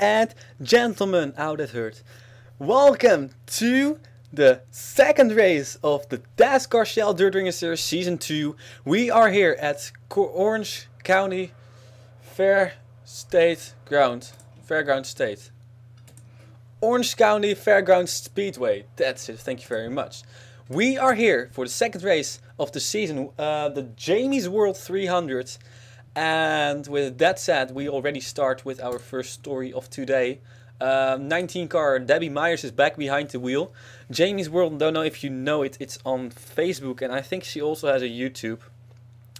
And gentlemen out at Hurt. Welcome to the second race of the DASCAR Shell Dirt Ringer Series Season 2. We are here at Orange County Fair State Ground. Fairground State. Orange County Fairground Speedway. That's it. Thank you very much. We are here for the second race of the season, uh, the Jamie's World 300. And with that said, we already start with our first story of today. Um, 19 car Debbie Meijers is back behind the wheel. Jamie's World, don't know if you know it, it's on Facebook, and I think she also has a YouTube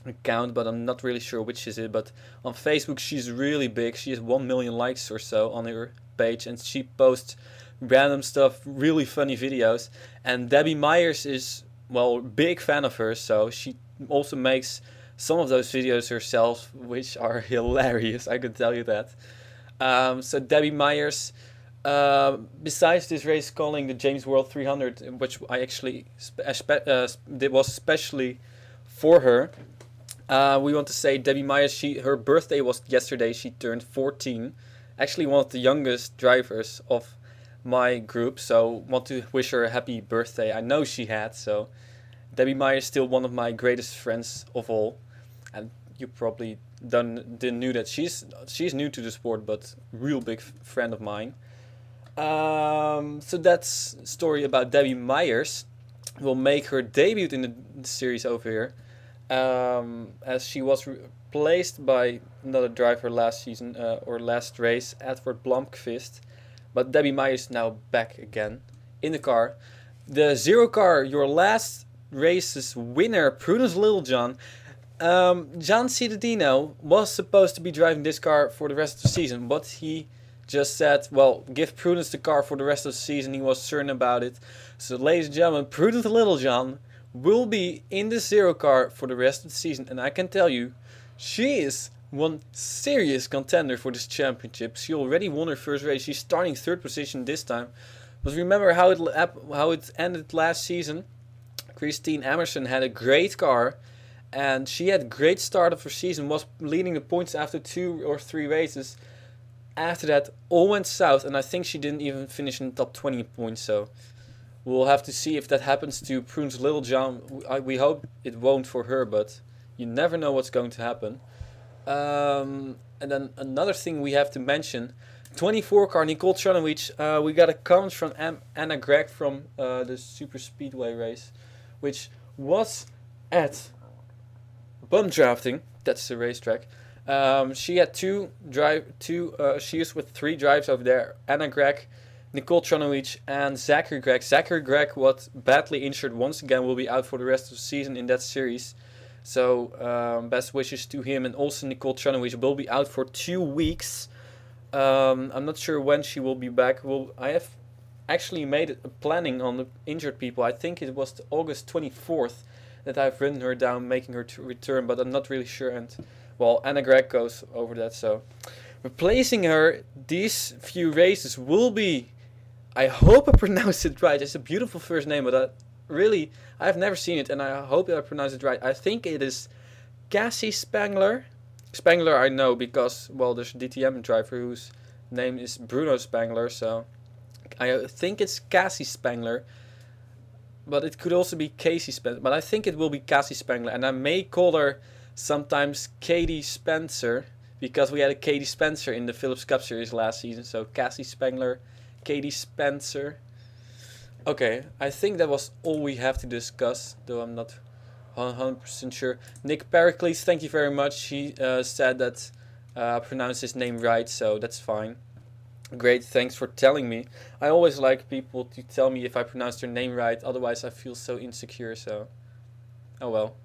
account, but I'm not really sure which is it. But on Facebook, she's really big. She has 1 million likes or so on her page, and she posts random stuff, really funny videos. And Debbie Meijers is, well, big fan of hers, so she also makes some of those videos herself, which are hilarious. I can tell you that. Um, so Debbie Meijers, uh, besides this race calling the James World 300, which I actually uh, uh, was especially for her. Uh, we want to say Debbie Meijers. She her birthday was yesterday. She turned 14. Actually, one of the youngest drivers of my group. So want to wish her a happy birthday. I know she had. So Debbie Meijers still one of my greatest friends of all you probably don't didn't knew that she's she's new to the sport, but real big friend of mine. Um, so that's story about Debbie Meijers. Will make her debut in the series over here, um, as she was replaced by another driver last season uh, or last race, Edward Blomqvist. But Debbie Meijers now back again in the car. The zero car, your last race's winner, Prudence Littlejohn, um, John Cittadino was supposed to be driving this car for the rest of the season, but he just said, well, give Prudence the car for the rest of the season. He was certain about it. So, ladies and gentlemen, Prudence Littlejohn will be in the zero car for the rest of the season. And I can tell you, she is one serious contender for this championship. She already won her first race. She's starting third position this time. But remember how it how it ended last season. Christine Emerson had a great car and she had great start of her season was leading the points after two or three races. After that all went south and i think she didn't even finish in the top 20 points so we'll have to see if that happens to Prudence Littlejohn we hope it won't for her but you never know what's going to happen. Um, and then another thing we have to mention 24 car Nicole Chronowicz, uh, we got a comment from Anna Gregg from uh, the super speedway race which was at bum drafting. That's the racetrack. Um, she had two drive two. Uh, she was with three drives over there. Anna Gregg, Nicole Tronowicz, and Zachary Gregg. Zachary Gregg, what badly injured once again, will be out for the rest of the season in that series. So um, best wishes to him, and also Nicole Tronowicz will be out for two weeks. Um, I'm not sure when she will be back. Well, I have actually made a planning on the injured people. I think it was August 24th that I've written her down, making her to return, but I'm not really sure. And well, Anna Gregg goes over that. So replacing her, these few races will be. I hope I pronounced it right. It's a beautiful first name, but I really I've never seen it, and I hope I pronounced it right. I think it is Cassie Spangler. Spangler, I know because well, there's a DTM driver whose name is Bruno Spengler, so I think it's Cassie Spangler but it could also be Casey Spencer. But I think it will be Cassie Spengler, and I may call her sometimes Katie Spencer because we had a Katie Spencer in the Phillips Cup Series last season. So Cassie Spengler, Katie Spencer. Okay, I think that was all we have to discuss, though I'm not 100% sure. Nick Pericles, thank you very much. He uh, said that uh, I pronounced his name right, so that's fine. Great, thanks for telling me. I always like people to tell me if I pronounce their name right, otherwise, I feel so insecure. So, oh well.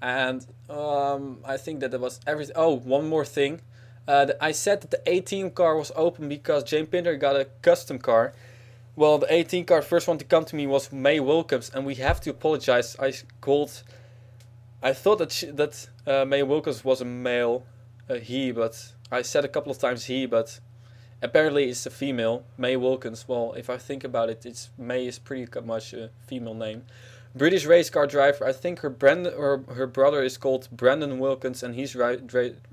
And um, I think that that was everything. Oh, one more thing. Uh, I said that the 18 car was open because Jane Pinter got a custom car. Well, the 18 car first one to come to me was May Wilkins, and we have to apologize. I called. I thought that she, that uh, May Wilkins was a male, uh, he, but I said a couple of times he, but apparently it's a female, May Wilkins. Well, if I think about it, it's May is pretty much a female name. British race car driver. I think her Brandon or her brother is called Brandon Wilkins, and he's dra-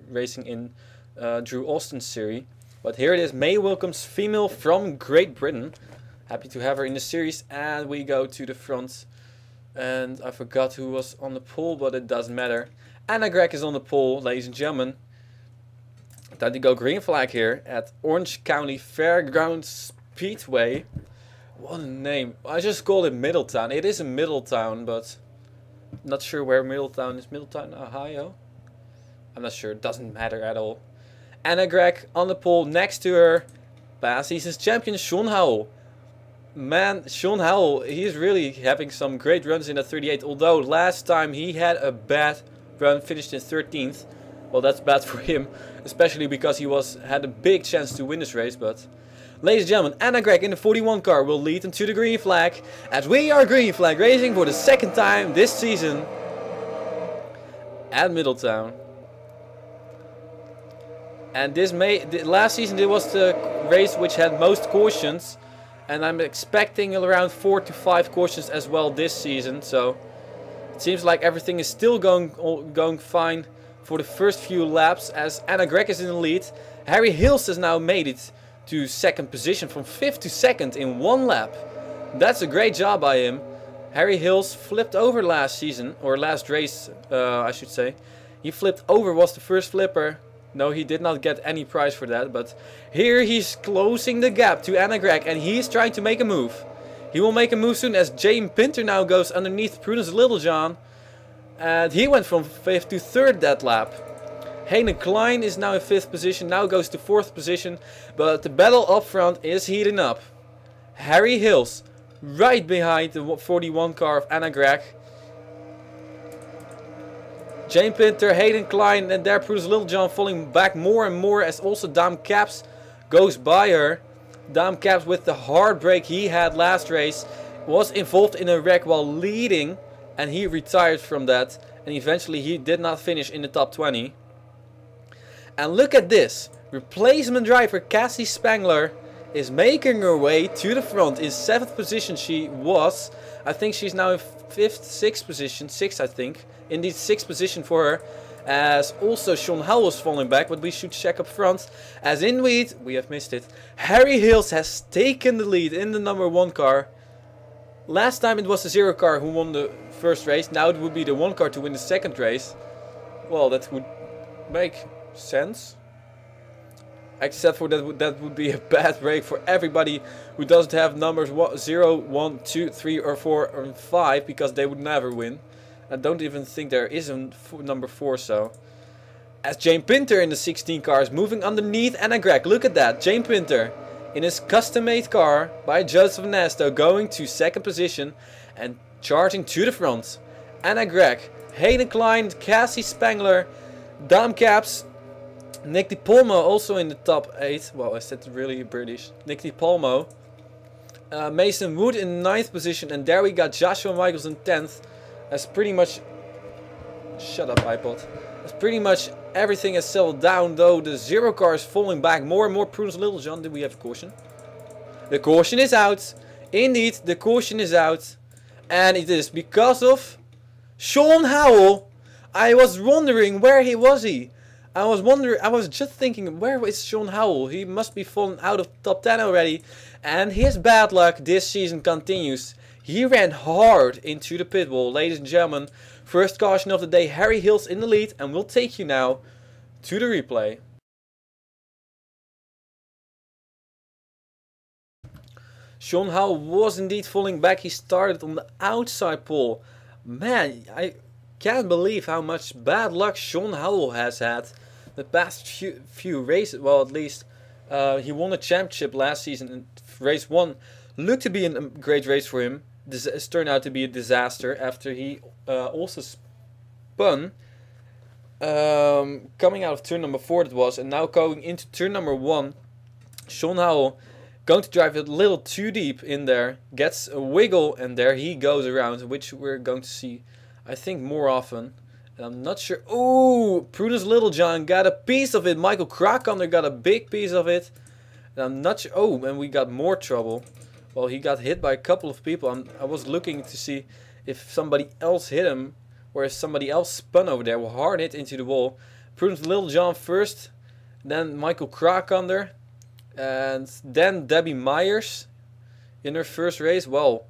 racing in uh, Drew Austin series. But here it is, May Wilkins, female from Great Britain. Happy to have her in the series. And we go to the front. And I forgot who was on the pole, but it doesn't matter. Anna Gregg is on the pole, ladies and gentlemen. Time to go green flag here at Orange County Fairgrounds Speedway. What a name. I just called it Middletown. It is a Middletown, but not sure where Middletown is. Middletown, Ohio? I'm not sure. It doesn't matter at all. Anna Gregg on the pole next to her. Past season's champion Sean Howell. Man, Sean Howell, he's really having some great runs in that 38. Although last time he had a bad run, finished in 13th. Well, that's bad for him, especially because he was had a big chance to win this race. But, ladies and gentlemen, Anna Gregg in the 41 car will lead into the green flag. As we are green flag racing for the second time this season at Middletown. And this may the last season it was the race which had most cautions and I'm expecting around 4 to 5 cautions as well this season. So it seems like everything is still going going fine for the first few laps as Anna Gregg is in the lead. Harry Hills has now made it to second position from 5th to 2nd in one lap. That's a great job by him. Harry Hills flipped over last season, or last race uh, I should say. He flipped over, was the first flipper no, he did not get any prize for that, but here he's closing the gap to Anna Gregg and he's trying to make a move. He will make a move soon as James Pinter now goes underneath Prudence Littlejohn. And he went from 5th to 3rd that lap. Hayden Klein is now in 5th position, now goes to 4th position. But the battle up front is heating up. Harry Hills right behind the 41 car of Anna Gregg. Jane Pinter, Hayden Klein, and there Prudence Littlejohn falling back more and more as also Dam Caps goes by her. Dam Caps with the heartbreak he had last race was involved in a wreck while leading and he retired from that and eventually he did not finish in the top 20. And look at this, replacement driver Cassie Spangler is making her way to the front. In 7th position she was, I think she's now in 5th, 6th position, 6th I think indeed sixth position for her. As also Sean Howell was falling back, but we should check up front. As in lead, we have missed it. Harry Hills has taken the lead in the number one car. Last time it was the zero car who won the first race. Now it would be the one car to win the second race. Well, that would make sense. Except for that, that would be a bad break for everybody who doesn't have numbers 0, 1, 2, 3 or 4 or 5 because they would never win. I don't even think there is a number 4 so. As Jane Pinter in the 16 car is moving underneath Anna Gregg. Look at that. Jane Pinter in his custom-made car by Joseph Nasto going to second position and charging to the front. Anna Gregg, Hayden Klein, Cassie Spangler, Dom Caps, Nick DiPalmo also in the top 8. Well, I said really British. Nick DiPalmo. Uh, Mason Wood in ninth position. And there we got Joshua Michaels in 10th. That's pretty much... Shut up, iPod. That's pretty much everything has settled down, though the zero car is falling back more and more. Prudence Littlejohn, did we have caution? The caution is out. Indeed, the caution is out. And it is because of Sean Howell. I was wondering where he was he. I was wondering, I was just thinking, where is Sean Howell? He must be fallen out of top 10 already. And his bad luck this season continues. He ran hard into the pit wall, ladies and gentlemen. First caution of the day, Harry Hills in the lead, and we'll take you now to the replay. Sean Howell was indeed falling back. He started on the outside pole. Man, I can't believe how much bad luck Sean Howell has had the past few, few races. Well, at least uh, he won a championship last season and race one looked to be a great race for him this turned out to be a disaster after he uh, also spun um, coming out of turn number four it was and now going into turn number one Sean Howell going to drive a little too deep in there gets a wiggle and there he goes around which we're going to see I think more often and I'm not sure oh Prudence Littlejohn got a piece of it Michael Krakonder got a big piece of it and I'm not sure oh and we got more trouble well, he got hit by a couple of people. I'm, I was looking to see if somebody else hit him, if somebody else spun over there, hard hit into the wall. Prudence Littlejohn first, Then Michael Krakonder. And then Debbie Meijers in her first race. Well,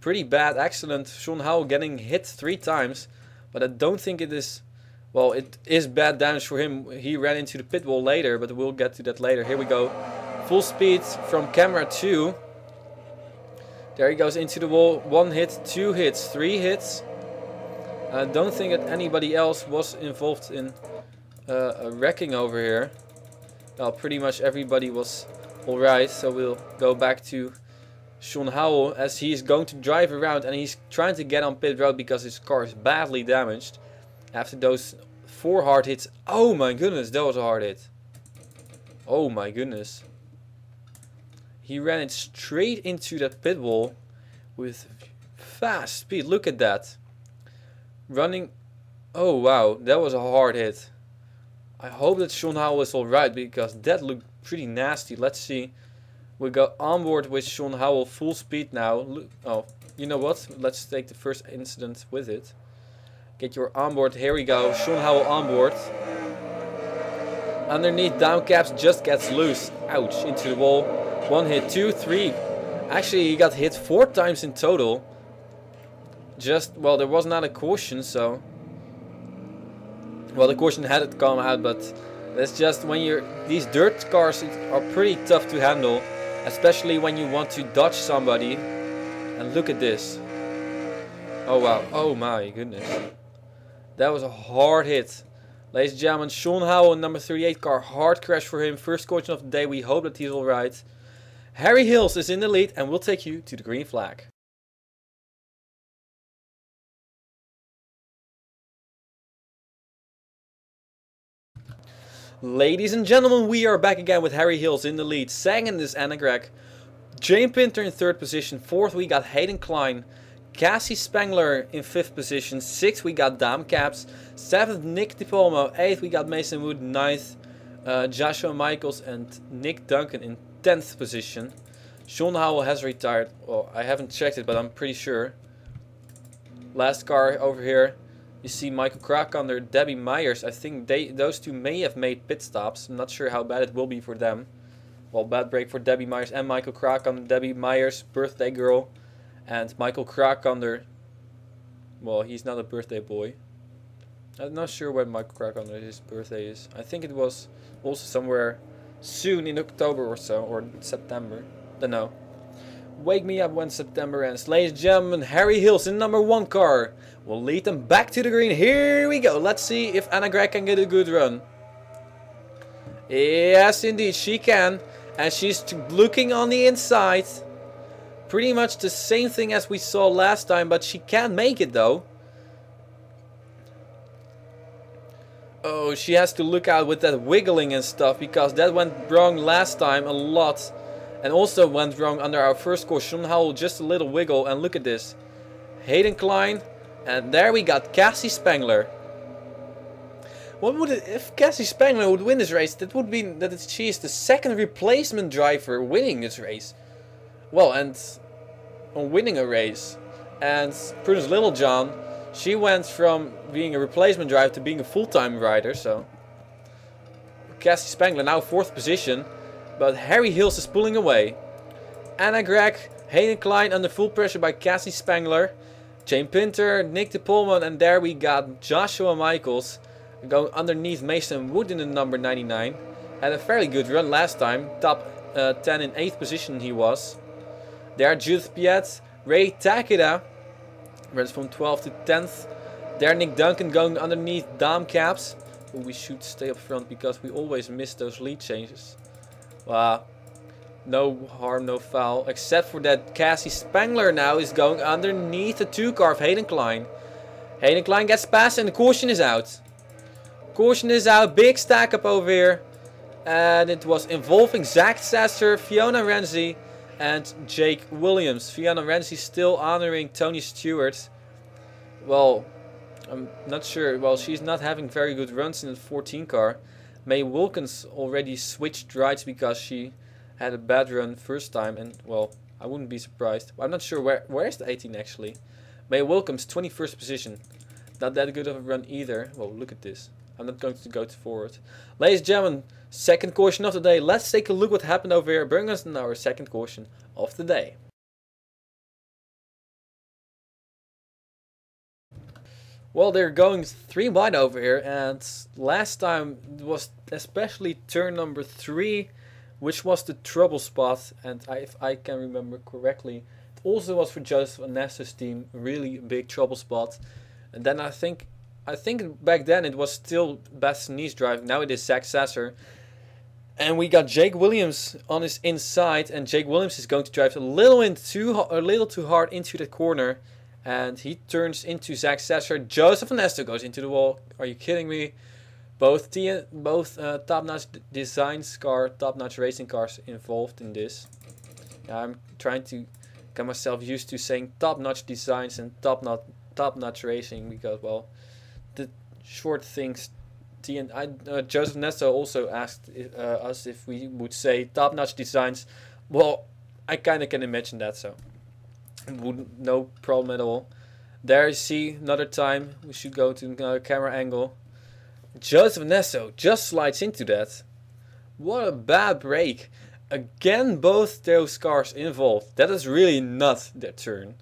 pretty bad accident. Sean Howell getting hit three times. But I don't think it is... Well, it is bad damage for him. He ran into the pit wall later, but we'll get to that later. Here we go. Full speed from camera 2. There he goes into the wall. One hit, two hits, three hits. I don't think that anybody else was involved in uh, a wrecking over here. Well, pretty much everybody was alright. So we'll go back to Sean Howell as he's going to drive around and he's trying to get on pit road because his car is badly damaged. After those four hard hits. Oh my goodness, that was a hard hit. Oh my goodness. He ran it straight into that pit wall with fast speed. Look at that. Running. Oh wow, that was a hard hit. I hope that Sean Howell is alright because that looked pretty nasty. Let's see. We go on board with Sean Howell full speed now. Oh, you know what? Let's take the first incident with it. Get your onboard. Here we go. Sean Howell onboard. Underneath down caps just gets loose. Ouch. Into the wall. One hit, two, three. Actually, he got hit four times in total. Just, well, there was not a caution, so... Well, the caution had it come out, but that's just when you're... These dirt cars are pretty tough to handle. Especially when you want to dodge somebody. And look at this. Oh, wow. Oh, my goodness. That was a hard hit. Ladies and gentlemen, Sean Howell number 38 car. Hard crash for him. First caution of the day. We hope that he's alright. Harry Hills is in the lead and will take you to the green flag. Ladies and gentlemen, we are back again with Harry Hills in the lead. Second is Anna Gregg. Jane Pinter in third position. Fourth, we got Hayden Klein. Cassie Spengler in fifth position. Sixth, we got Dam Caps. Seventh, Nick DiPalmo. Eighth, we got Mason Wood. Ninth, uh, Joshua Michaels and Nick Duncan in 10th position. Sean Howell has retired. Well, I haven't checked it, but I'm pretty sure. Last car over here. You see Michael Krakonder Debbie Meijers. I think they those two may have made pit stops. I'm not sure how bad it will be for them. Well, bad break for Debbie Meijers and Michael Krak on Debbie Meijers' birthday girl. And Michael Krakonder... Well, he's not a birthday boy. I'm not sure when Michael Krakonder his birthday is. I think it was also somewhere soon in October or so, or September. Don't know. Wake me up when September ends. Ladies and gentlemen, Harry Hills in number one car will lead them back to the green. Here we go. Let's see if Anna Gregg can get a good run. Yes, indeed, she can. And she's looking on the inside. Pretty much the same thing as we saw last time, but she can't make it though. Oh, she has to look out with that wiggling and stuff because that went wrong last time a lot. And also went wrong under our first. Sean Howell just a little wiggle and look at this. Hayden Klein and there we got Cassie Spengler. What would it, if Cassie Spengler would win this race? That would mean that she is the second replacement driver winning this race. Well, and on winning a race. And Prudence Littlejohn she went from being a replacement driver to being a full-time rider, so... Cassie Spengler now fourth position, but Harry Hills is pulling away. Anna Gregg, Hayden Klein under full pressure by Cassie Spangler. Jane Pinter, Nick de and there we got Joshua Michaels going underneath Mason Wood in the number 99. Had a fairly good run last time, top uh, 10 in 8th position he was. There Judith Piet, Rei Takeda, Runs from 12 to 10th. There Nick Duncan going underneath Dom Caps. we should stay up front because we always miss those lead changes. Wow. No harm, no foul. Except for that Cassie Spangler now is going underneath the two car of Hayden Klein. Hayden Klein gets past and the caution is out. Caution is out. Big stack up over here. And it was involving Zach Sasser, Fiona Renzi, and Jake Williams. Fiona Renzi still honoring Tony Stewart. Well, I'm not sure. Well, she's not having very good runs in the 14 car. May Wilkins already switched rides because she had a bad run first time. And, well, I wouldn't be surprised. I'm not sure where where's the 18 actually. May Wilkins, 21st position. Not that good of a run either. Well, look at this. I'm not going to go to forward. Ladies and gentlemen, second caution of the day. Let's take a look what happened over here. Bring us in our second caution of the day. Well, they're going three wide over here, and last time was especially turn number three, which was the trouble spot, and I, if I can remember correctly, it also was for Joseph Ernesto's team, really big trouble spot. And then I think, I think back then it was still Bastianini's drive. Now it is Zach Sasser, and we got Jake Williams on his inside, and Jake Williams is going to drive a little in too a little too hard into the corner and he turns into Zach Sasser. Joseph Ernesto goes into the wall. Are you kidding me? Both T both uh, top-notch designs car, top-notch racing cars involved in this. I'm trying to get myself used to saying top-notch designs and top-notch top-notch racing because well, the short things. T and I, uh, Joseph Ernesto also asked uh, us if we would say top-notch designs. Well, I kind of can imagine that so would no problem at all. There you see another time we should go to another camera angle. Joseph Nesso just slides into that. What a bad break. Again both those cars involved. That is really not their turn.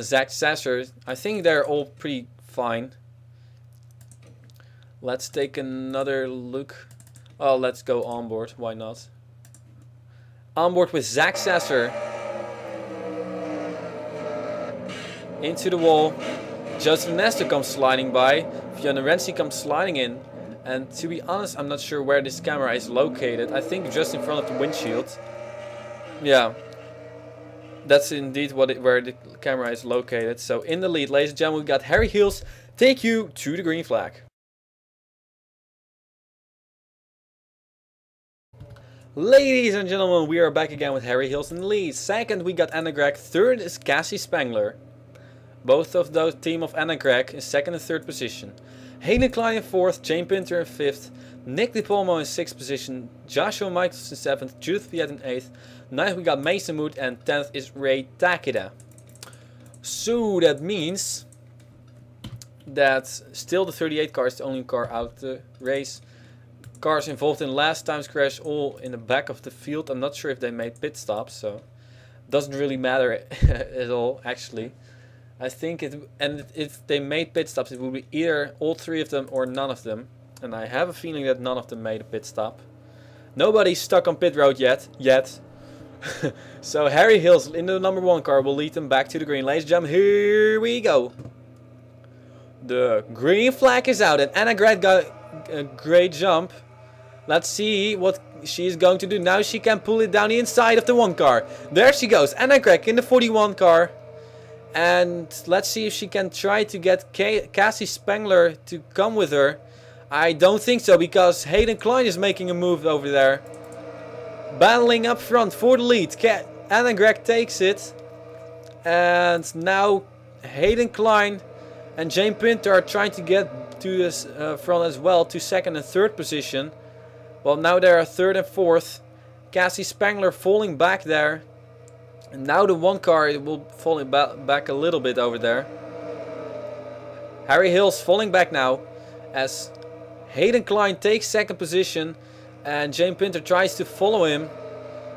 Zach Sasser, I think they're all pretty fine. Let's take another look. Oh, let's go on board. Why not? On board with Zach Sasser. Into the wall. Justin Nestor comes sliding by. Fiona Renzi comes sliding in. And to be honest, I'm not sure where this camera is located. I think just in front of the windshield. Yeah. That's indeed what it, where the camera is located. So in the lead, ladies and gentlemen, we got Harry Hills take you to the green flag. Ladies and gentlemen, we are back again with Harry Hills in the lead. Second, we got Anna Gregg. Third is Cassie Spangler. Both of those team of Anna Gregg in second and third position. Hayden Klein in fourth, Jane Pinter in fifth, Nick DiPalmo in sixth position, Joshua Michaels in seventh, Judith Piet in eighth. Ninth we got Mason Mood and tenth is Rei Takeda. So that means that still the 38 car is the only car out the race. Cars involved in last time's crash all in the back of the field. I'm not sure if they made pit stops, so doesn't really matter at all actually. I think it, and if they made pit stops, it would be either all three of them or none of them. And I have a feeling that none of them made a pit stop. Nobody's stuck on pit road yet. Yet. so Harry Hills in the number one car will lead them back to the green. Ladies and gentlemen, here we go. The green flag is out and Anna Gregg got a great jump. Let's see what she's going to do. Now she can pull it down the inside of the one car. There she goes. Anna Gregg in the 41 car. And let's see if she can try to get K Cassie Spangler to come with her. I don't think so because Hayden Klein is making a move over there. Battling up front for the lead. Ka Anna Gregg takes it. And now Hayden Klein and Jane Pinter are trying to get to this uh, front as well to second and third position. Well, now they are third and fourth. Cassie Spangler falling back there. And now the one car will fall ba back a little bit over there. Harry Hill's falling back now as Hayden Klein takes second position and Jane Pinter tries to follow him.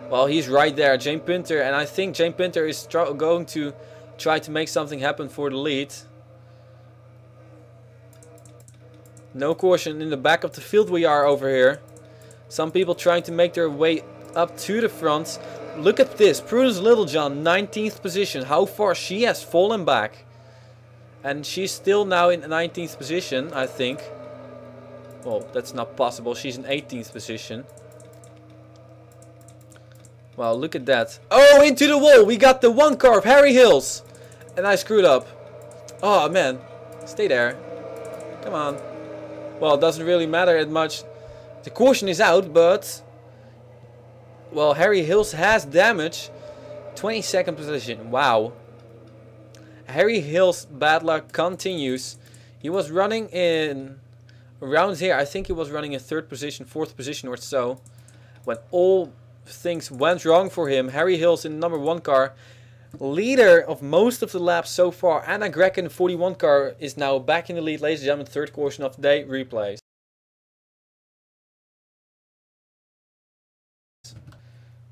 Well, he's right there, Jane Pinter, and I think Jane Pinter is going to try to make something happen for the lead. No caution in the back of the field we are over here. Some people trying to make their way up to the front. Look at this. Prudence Littlejohn, 19th position. How far she has fallen back. And she's still now in 19th position, I think. Well, that's not possible. She's in 18th position. Well, look at that. Oh, into the wall. We got the one car of Harry Hills. And I screwed up. Oh, man. Stay there. Come on. Well, it doesn't really matter that much. The caution is out, but well, Harry Hills has damage. 22nd position. Wow. Harry Hills bad luck continues. He was running in around here. I think he was running in third position, fourth position or so. When all things went wrong for him. Harry Hills in number one car leader of most of the laps so far. Anna Gregg in 41 car is now back in the lead. Ladies and gentlemen, third caution of the day, replays.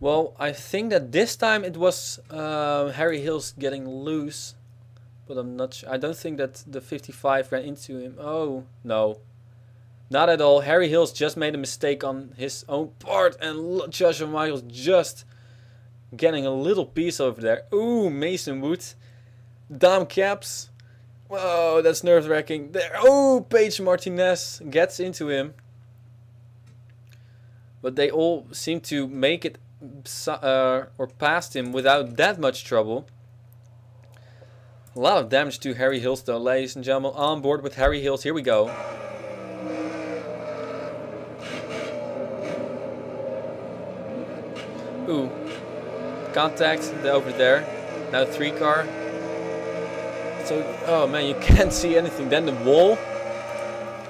Well, I think that this time it was uh, Harry Hills getting loose. But I'm not. I don't think that the 55 ran into him. Oh, no. Not at all. Harry Hills just made a mistake on his own part. And Joshua Michaels just getting a little piece over there. Ooh, Mason Wood. Dom Caps. Whoa, that's nerve wracking. There. Oh, Paige Martinez gets into him. But they all seem to make it uh, or past him without that much trouble. A lot of damage to Harry Hills though, ladies and gentlemen. On board with Harry Hills, here we go. Ooh. Contact over there. Now three car. So, oh man, you can't see anything. Then the wall.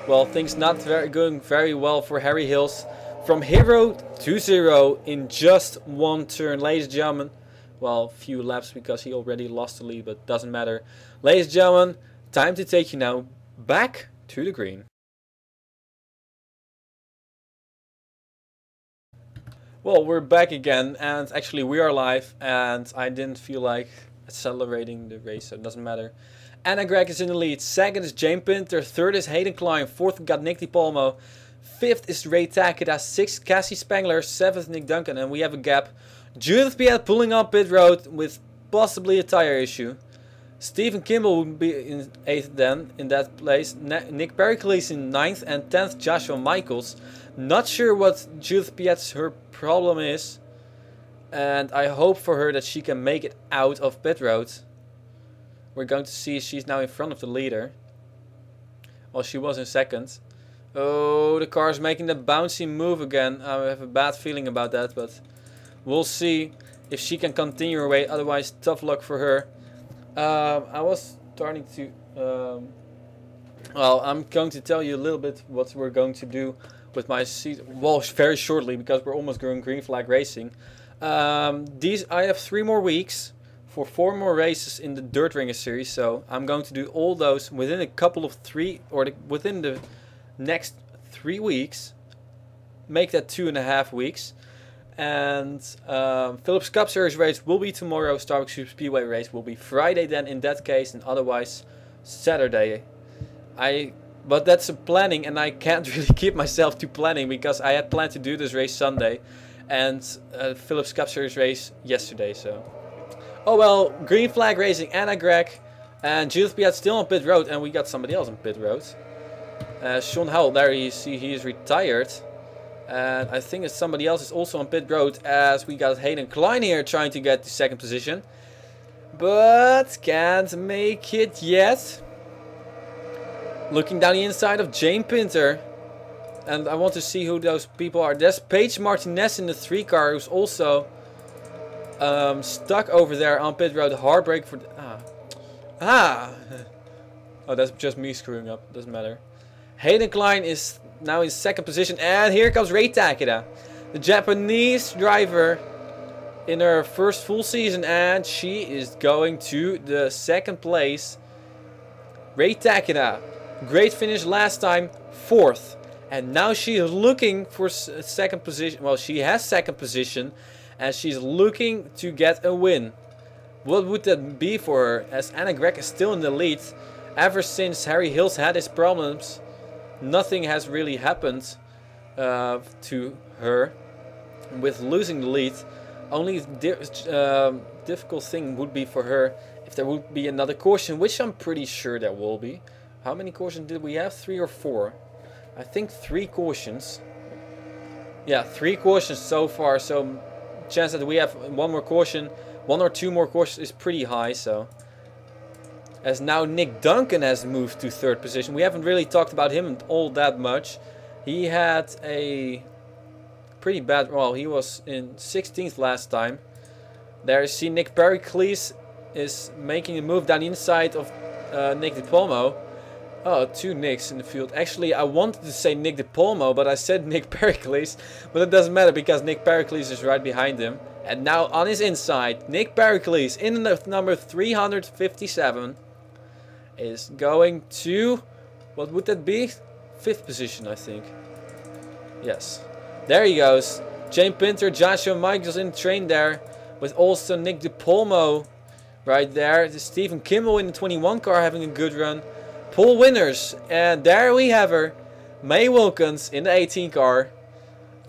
Well, things not very going very well for Harry Hills. From hero to zero in just one turn, ladies and gentlemen. Well, few laps because he already lost the lead, but doesn't matter. Ladies and gentlemen, time to take you now back to the green. Well, we're back again, and actually we are live, and I didn't feel like accelerating the race, so it doesn't matter. Anna Gregg is in the lead, second is Jane Pinter, third is Hayden Klein, fourth we got Nick DiPalmo, Fifth is Rei Takeda. Sixth, Cassie Spangler. Seventh, Nick Duncan. And we have a gap. Judith Piet pulling up pit road with possibly a tire issue. Stephen Kimball would be in 8th then, in that place. Nick Pericles in ninth and 10th, Joshua Michaels. Not sure what Judith Piet's her problem is. And I hope for her that she can make it out of pit road. We're going to see she's now in front of the leader. Well, she was in second. Oh, the car is making the bouncy move again. I have a bad feeling about that, but we'll see if she can continue her way. Otherwise, tough luck for her. Um, I was starting to... Um, well, I'm going to tell you a little bit what we're going to do with my seat. Well, very shortly, because we're almost going green flag racing. Um, these I have three more weeks for four more races in the Dirt Ringer series. So I'm going to do all those within a couple of three, or the, within the next three weeks, make that two and a half weeks. And um, Phillips Cup Series race will be tomorrow. Starbucks Super Speedway race will be Friday then in that case, and otherwise Saturday. I but that's a planning, and I can't really keep myself to planning because I had planned to do this race Sunday, and uh, Phillips Cup Series race yesterday. So, oh well, green flag racing. Anna Gregg and Judith Piet still on pit road, and we got somebody else on pit road. Uh, Sean Howell, there you see he is retired. And I think it's somebody else is also on pit road as we got Hayden Klein here trying to get the second position. But can't make it yet. Looking down the inside of Jane Pinter. And I want to see who those people are. There's Paige Martinez in the 3 car who's also um, stuck over there on pit road. Heartbreak for... Ah. ah. Oh, that's just me screwing up. Doesn't matter. Hayden Klein is now in second position. And here comes Rei Takeda. The Japanese driver in her first full season. And she is going to the second place. Rei Takeda. Great finish last time. Fourth. And now she is looking for uh, second position. Well, she has second position. And she's looking to get a win. What would that be for her? As Anna Gregg is still in the lead. Ever since Harry Hills had his problems nothing has really happened uh, to her with losing the lead. Only di uh, difficult thing would be for her if there would be another caution, which I'm pretty sure there will be. How many cautions did we have? Three or four? I think three cautions. Yeah, three cautions so far. So chance that we have one more caution, one or two more cautions is pretty high. So as now Nick Duncan has moved to third position. We haven't really talked about him all that much. He had a pretty bad, well, he was in 16th last time. There you see Nick Pericles is making a move down inside of uh, Nick DiPalmo. Oh, two Nicks in the field. Actually, I wanted to say Nick DiPalmo, but I said Nick Pericles. But it doesn't matter because Nick Pericles is right behind him. And now on his inside, Nick Pericles in the number 357 is going to, what would that be? Fifth position, I think. Yes. There he goes. Jane Pinter, Joshua Michaels in the train there. With also Nick DePolmo right there. Stephen Kimball in the 21 car having a good run. Pole winners. And there we have her. May Wilkins in the 18 car.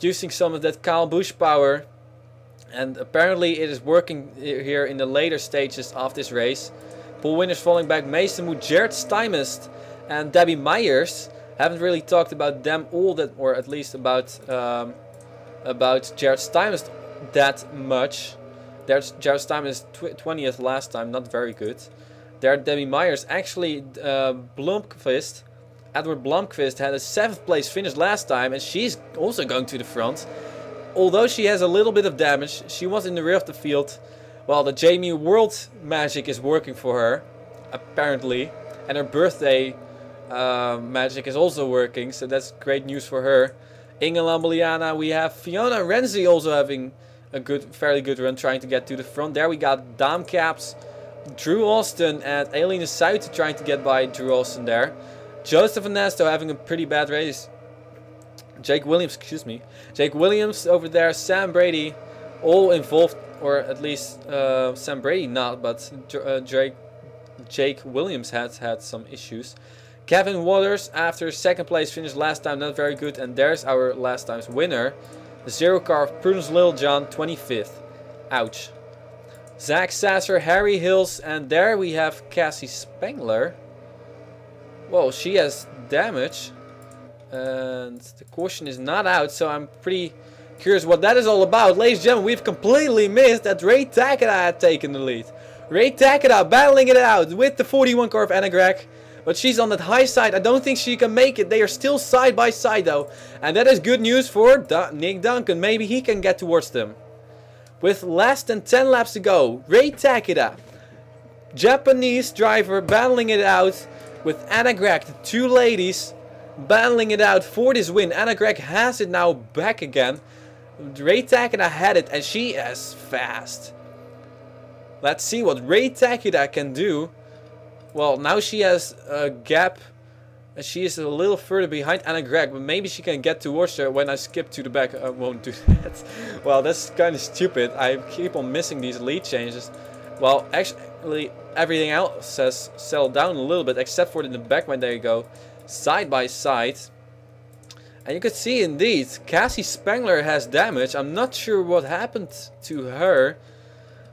Using some of that Kyle Busch power. And apparently it is working here in the later stages of this race. Pole winners falling back. Mason Moot, Jared Stymist and Debbie Meijers. Haven't really talked about them all that, or at least about um, about Jared Stymist that much. There's Jared Stymist 20th last time, not very good. There Debbie Meijers, actually uh, Blomqvist, Edward Blomqvist had a 7th place finish last time and she's also going to the front. Although she has a little bit of damage, she was in the rear of the field. Well, the Jamie World magic is working for her, apparently. And her birthday uh, magic is also working, so that's great news for her. Inge Lambliana, we have Fiona Renzi also having a good, fairly good run trying to get to the front. There we got Dam Caps, Drew Austin and Aileen South trying to get by Drew Austin there. Joseph Ernesto having a pretty bad race. Jake Williams, excuse me. Jake Williams over there, Sam Brady, all involved, or at least uh, Sam Brady not, but uh, Jake, Jake Williams had had some issues. Kevin Waters after second place finished last time, not very good. And there's our last time's winner. Zero car of Prudence Littlejohn, 25th. Ouch. Zach Sasser, Harry Hills, and there we have Cassie Spengler. Well, she has damage. And the caution is not out, so I'm pretty curious what that is all about. Ladies and gentlemen, we've completely missed that Rei Takeda had taken the lead. Rei Takeda battling it out with the 41 car of Anna Gregg. But she's on that high side. I don't think she can make it. They are still side by side though. And that is good news for Nick Duncan. Maybe he can get towards them. With less than 10 laps to go, Rei Takeda, Japanese driver, battling it out with Anna Gregg, the two ladies, battling it out for this win. Anna Gregg has it now back again. Rei Takeda had it and she is fast. Let's see what Rei Takeda can do well, now she has a gap. And she is a little further behind Anna Gregg, but maybe she can get towards her when I skip to the back. I won't do that. well, that's kind of stupid. I keep on missing these lead changes. Well, actually, everything else has settled down a little bit, except for in the back when they go side by side. And you can see indeed, Cassie Spengler has damage. I'm not sure what happened to her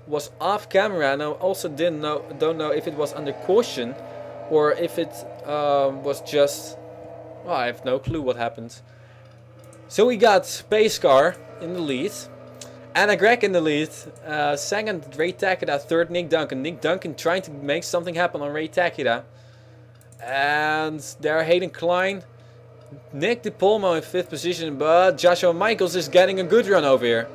was off camera and I also didn't know don't know if it was under caution or if it um, was just well, I have no clue what happened. So we got Pace Car in the lead. Anna Gregg in the lead. Uh, second, Rei Takeda. Third, Nick Duncan. Nick Duncan trying to make something happen on Rei Takeda. And there, Hayden Klein. Nick DePolmo in fifth position. But Joshua Michaels is getting a good run over here.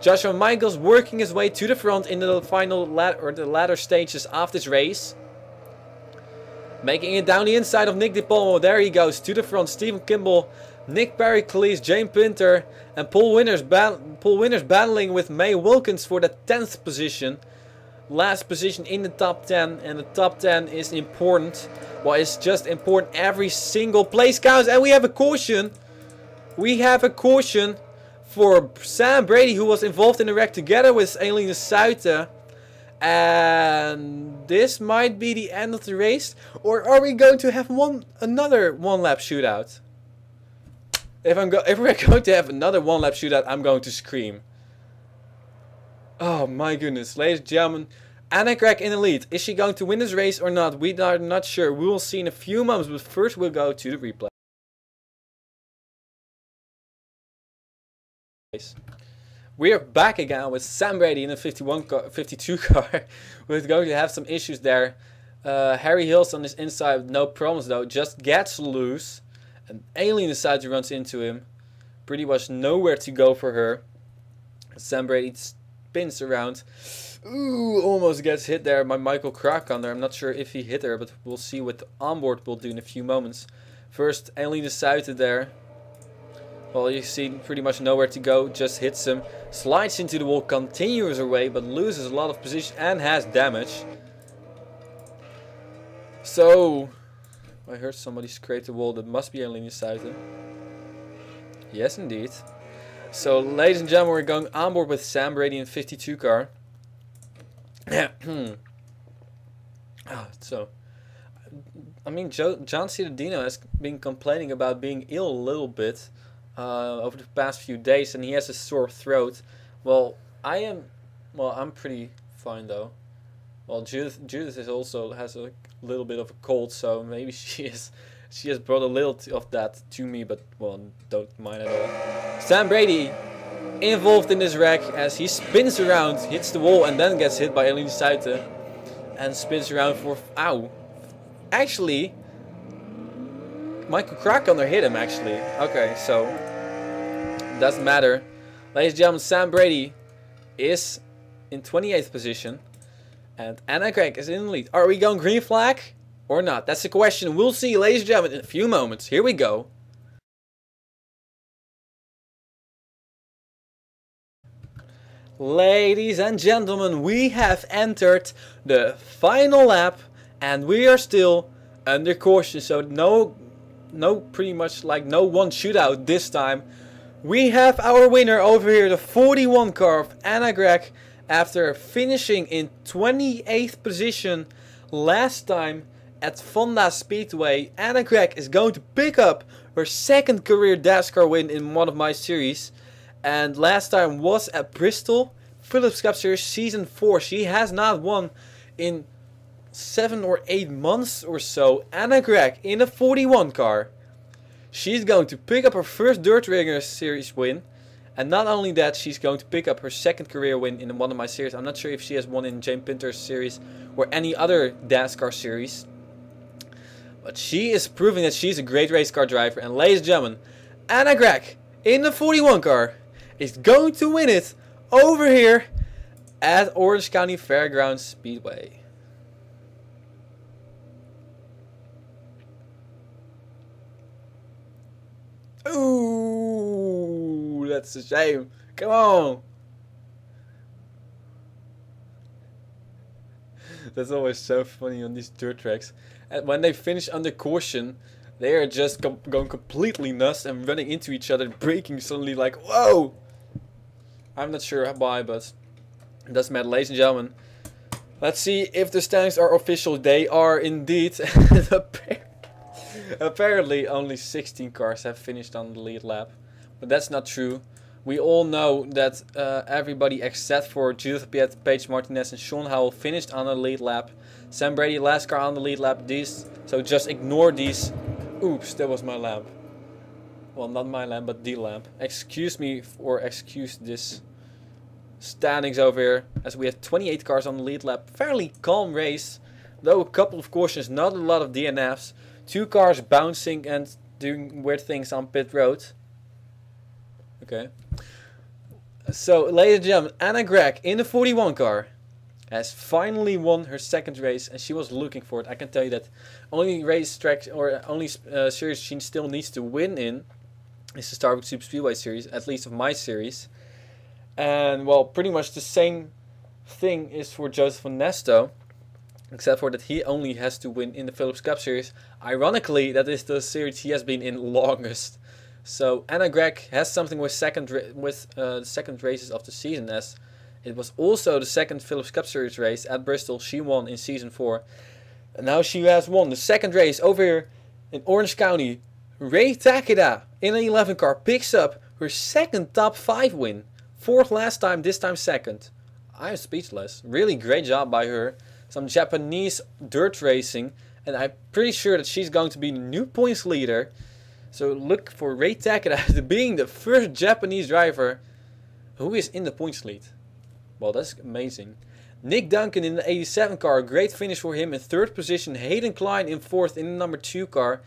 Joshua Michaels working his way to the front in the final lat or the latter stages of this race. Making it down the inside of Nick DePolmo. There he goes to the front. Stephen Kimball, Nick Pericles, Jane Pinter, and Paul Winners, Paul Winners battling with May Wilkins for the 10th position. Last position in the top 10. And the top 10 is important. Well, it's just important. Every single place counts. And we have a caution. We have a caution for Sam Brady, who was involved in the wreck together with Aileen Suiter. And this might be the end of the race. Or are we going to have one another one lap shootout? If I'm if we're going to have another one lap shootout, I'm going to scream. Oh my goodness, ladies and gentlemen. Anna Gregg in the lead. Is she going to win this race or not? We are not sure. We will see in a few moments, but first we'll go to the replay. We are back again with Sam Brady in the 51 car, 52 car. We're going to have some issues there. Uh, Harry Hills on his inside, no problems though, just gets loose. And Aileen decides to runs into him. Pretty much nowhere to go for her. Sam Brady spins around. Ooh, almost gets hit there by Michael Krakonder. I'm not sure if he hit her, but we'll see what the onboard will do in a few moments. First, Aileen decided there well, you see pretty much nowhere to go, just hits him, slides into the wall, continues away, but loses a lot of position and has damage. So, I heard somebody scrape the wall, that must be Aline Suiten. Yes, indeed. So, ladies and gentlemen, we're going on board with Sam Brady in 52 car. oh, so, I mean, Joe, John Cittadino has been complaining about being ill a little bit uh, over the past few days, and he has a sore throat. Well, I am, well, I'm pretty fine though. Well, Judith, Judith is also has a little bit of a cold, so maybe she is, she has brought a little of that to me, but well, don't mind at all. Sam Brady involved in this wreck as he spins around, hits the wall, and then gets hit by Aline Suiten, and spins around for ow. Actually, Michael Krakonder hit him actually. Okay, so doesn't matter. Ladies and gentlemen, Sam Brady is in 28th position. And Anna Gregg is in the lead. Are we going green flag or not? That's the question. We'll see, ladies and gentlemen, in a few moments. Here we go. Ladies and gentlemen, we have entered the final lap and we are still under caution. So no no pretty much like no one shootout this time. We have our winner over here, the 41 car of Anna Gregg, after finishing in 28th position last time at Fonda Speedway. Anna Gregg is going to pick up her second career NASCAR win in one of my series. And last time was at Bristol, Phillips Cup Series Season 4. She has not won in seven or eight months or so, Anna Gregg in a 41 car. She's going to pick up her first Dirt Ringer Series win. And not only that, she's going to pick up her second career win in one of my series. I'm not sure if she has won in Jane Pinter's series or any other NASCAR series. But she is proving that she's a great race car driver. And ladies and gentlemen, Anna Gregg in the 41 car is going to win it over here at Orange County Fairgrounds Speedway. Ooh, that's a shame. Come on. That's always so funny on these dirt tracks. And when they finish under caution, they are just com going completely nuts and running into each other, breaking suddenly like, whoa! I'm not sure why, but it doesn't matter. Ladies and gentlemen, let's see if the standings are official. They are indeed. Apparently only 16 cars have finished on the lead lap. But that's not true. We all know that uh, everybody except for Judith Piet, Paige Martinez and Sean Howell finished on the lead lap. Sam Brady last car on the lead lap. These, so just ignore these. Oops, that was my lamp. Well, not my lamp, but the lamp. Excuse me or excuse this standings over here as we have 28 cars on the lead lap. Fairly calm race, though a couple of cautions, not a lot of DNFs. Two cars bouncing and doing weird things on pit road. Okay. So, ladies and gentlemen, Anna Gregg in the 41 car has finally won her second race and she was looking for it. I can tell you that only race track or only uh, series she still needs to win in is the Starbucks Super Speedway series, at least of my series. And well, pretty much the same thing is for Joseph Nesto except for that he only has to win in the Phillips Cup Series. Ironically, that is the series he has been in longest. So Anna Gregg has something with second with uh, the second races of the season as it was also the second Phillips Cup Series race at Bristol she won in season four. And now she has won the second race over here in Orange County. Rei Takeda in an 11 car picks up her second top 5 win. Fourth last time, this time second. I am speechless. Really great job by her some Japanese dirt racing, and I'm pretty sure that she's going to be new points leader. So look for Rei Takeda being the first Japanese driver who is in the points lead. Well, that's amazing. Nick Duncan in the 87 car, great finish for him in third position. Hayden Klein in fourth in the number two car.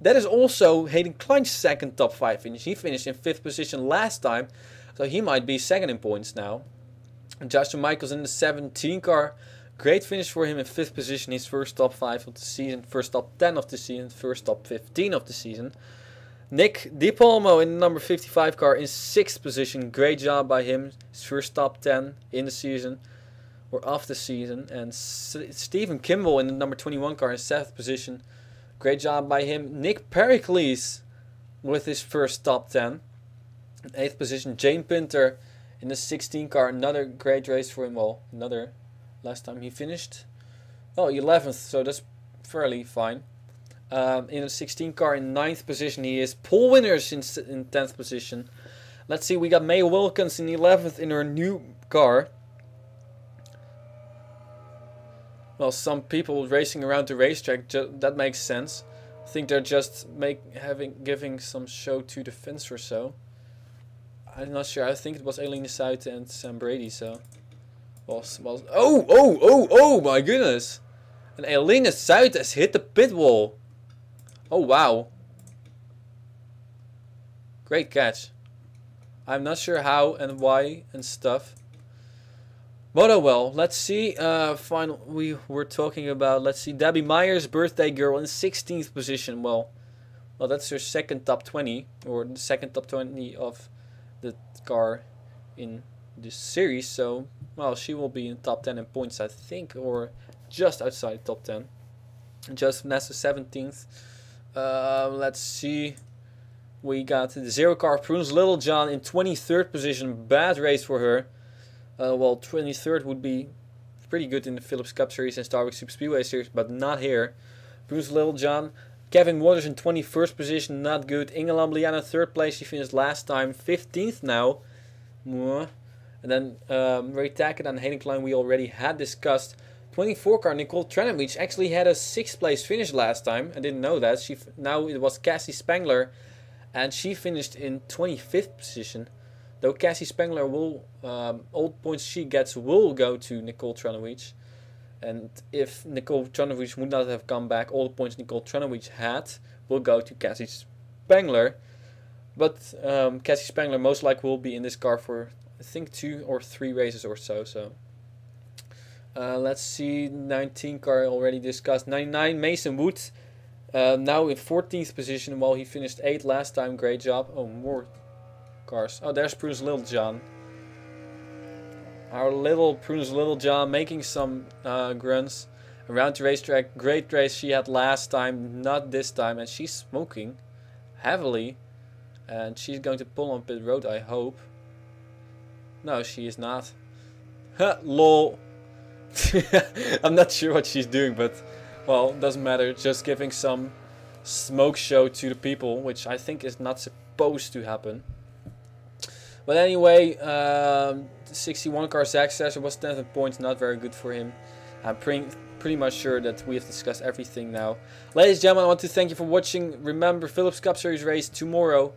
That is also Hayden Klein's second top five finish. He finished in fifth position last time, so he might be second in points now. Justin Michaels in the 17 car, Great finish for him in 5th position, his first top 5 of the season, first top 10 of the season, first top 15 of the season. Nick DiPalmo in the number 55 car in 6th position. Great job by him. His first top 10 in the season or of the season. And S Stephen Kimball in the number 21 car in 7th position. Great job by him. Nick Pericles with his first top 10. In 8th position. Jane Pinter in the 16 car. Another great race for him. Well, another last time he finished. Oh, 11th. So that's fairly fine. Um, in a 16 car in 9th position he is. Pole winners in, in 10th position. Let's see, we got May Wilkins in 11th in her new car. Well, some people racing around the racetrack, that makes sense. I think they're just make having giving some show to the fence or so. I'm not sure. I think it was Elina South and Sam Brady, so. Oh, oh, oh, oh my goodness. And Elina South has hit the pit wall. Oh, wow. Great catch. I'm not sure how and why and stuff. But oh well, let's see. Uh, final, we were talking about, let's see, Debbie Meijers, birthday girl in 16th position. Well, well, that's her second top 20, or the second top 20 of the car in this series. So, well, she will be in top 10 in points, I think, or just outside top 10. Just Vanessa 17th. Uh, let's see. We got the zero car Prudence Littlejohn in 23rd position. Bad race for her. Uh, well, 23rd would be pretty good in the Phillips Cup Series and Starbucks Super Speedway Series, but not here. Prudence Littlejohn. Kevin Waters in 21st position, not good. Inge Lambliana, third place. She finished last time, 15th now. And then um, Rei Takeda and Hayden Klein we already had discussed. 24 car Nicole Tranovich actually had a 6th place finish last time. I didn't know that. She Now it was Cassie Spangler and she finished in 25th position. Though Cassie Spangler will, um, all points she gets will go to Nicole Tranovich. And if Nicole Tranovich would not have come back, all the points Nicole Tranovich had will go to Cassie Spangler. But um, Cassie Spangler most likely will be in this car for I think two or three races or so. So uh, let's see, 19 car already discussed. 99 Mason Wood, uh, now in 14th position while he finished 8th last time. Great job. Oh, more cars. Oh, there's Prudence Littlejohn. Our little Prudence Littlejohn making some uh, grunts around the racetrack. Great race she had last time, not this time. And she's smoking heavily. And she's going to pull on pit road, I hope. No, she is not. lol. I'm not sure what she's doing, but well, doesn't matter. Just giving some smoke show to the people, which I think is not supposed to happen. But anyway, um, 61 car Zach was 10th points, not very good for him. I'm pretty, pretty much sure that we have discussed everything now. Ladies and gentlemen, I want to thank you for watching. Remember, Phillips Cup Series race tomorrow.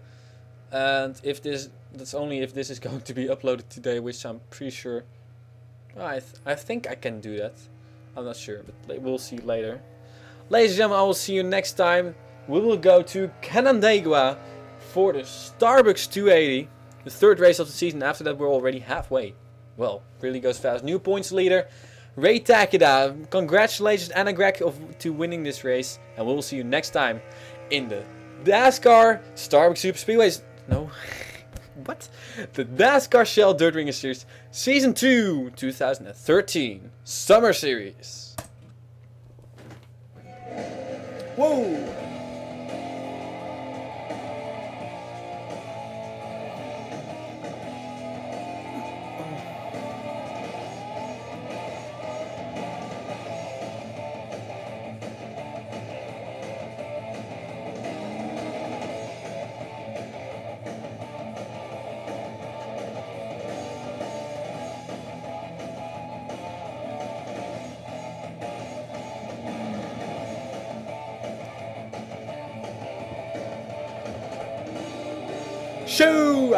And if this, that's only if this is going to be uploaded today, which I'm pretty sure I, th I think I can do that. I'm not sure, but we'll see later. Ladies and gentlemen, I will see you next time. We will go to Canandaigua for the Starbucks 280. The third race of the season. After that, we're already halfway. Well, really goes fast. New points leader, Rei Takeda. Congratulations, Anna Gregg, of, to winning this race. And we will see you next time in the NASCAR Starbucks Super Speedways. No. what? The NASCAR Shell Dirt Ringer Series Season 2 2013 Summer Series. Whoa! Shoo!